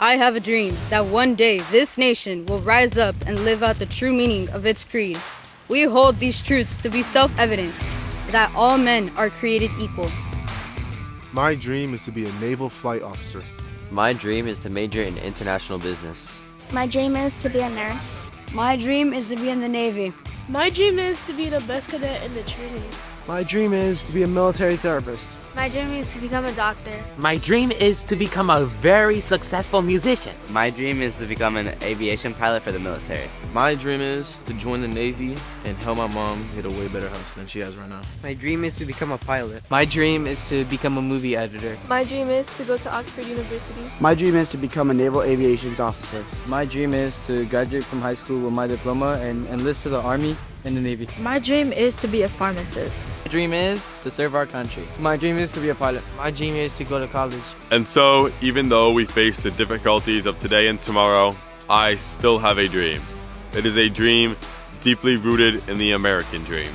I have a dream that one day this nation will rise up and live out the true meaning of its creed. We hold these truths to be self-evident that all men are created equal. My dream is to be a naval flight officer. My dream is to major in international business. My dream is to be a nurse. My dream is to be in the Navy. My dream is to be the best cadet in the training. My dream is to be a military therapist. My dream is to become a doctor. My dream is to become a very successful musician. My dream is to become an aviation pilot for the military. My dream is to join the Navy and help my mom get a way better house than she has right now. My dream is to become a pilot. My dream is to become a movie editor. My dream is to go to Oxford University. My dream is to become a naval aviation officer. My dream is to graduate from high school with my diploma and enlist to the Army in the Navy. My dream is to be a pharmacist. My dream is to serve our country. My dream is to be a pilot. My dream is to go to college. And so, even though we face the difficulties of today and tomorrow, I still have a dream. It is a dream deeply rooted in the American dream.